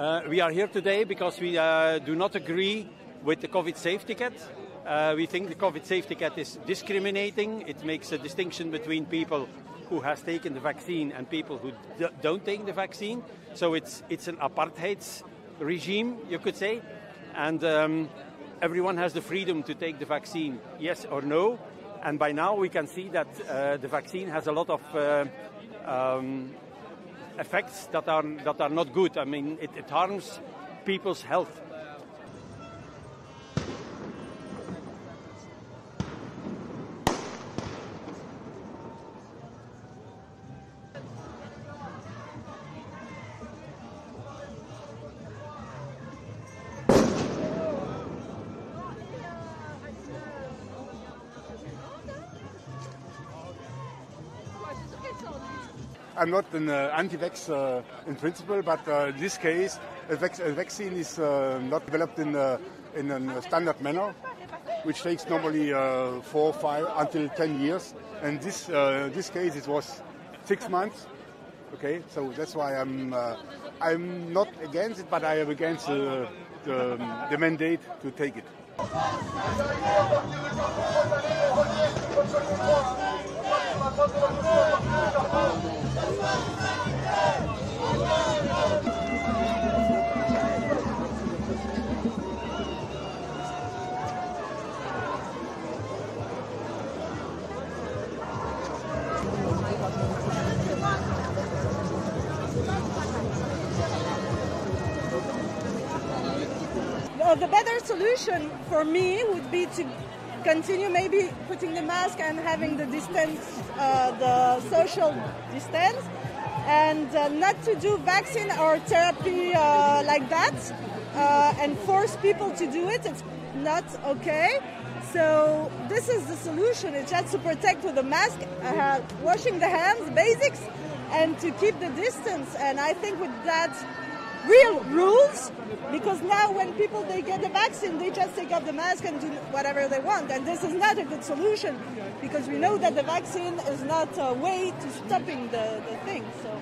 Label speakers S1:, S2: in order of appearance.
S1: Uh, we are here today because we uh, do not agree with the COVID safe ticket. Uh, we think the COVID safe ticket is discriminating. It makes a distinction between people who has taken the vaccine and people who don't take the vaccine. So it's it's an apartheid regime, you could say, and um, everyone has the freedom to take the vaccine, yes or no. And by now we can see that uh, the vaccine has a lot of uh, um, effects that are that are not good. I mean, it, it harms people's health.
S2: I'm not an uh, anti-vax uh, in principle, but uh, in this case, a, vac- a vaccine is uh, not developed in, uh, in a standard manner, which takes normally uh, four, five, until ten years. And this this case, it was six months. Okay, so that's why I'm I'm not against it, but I am against the, um, the mandate to take it.
S3: Uh, the better solution for me would be to continue maybe putting the mask and having the distance, uh, the social distance, and uh, not to do vaccine or therapy uh, like that uh, and force people to do it. It's not okay. So this is the solution. It's just to protect with the mask, uh, washing the hands, basics, and to keep the distance. And I think with that real rules because now when people they get the vaccine they just take off the mask and do whatever they want. And this is not a good solution because we know that the vaccine is not a way to stopping the, the thing so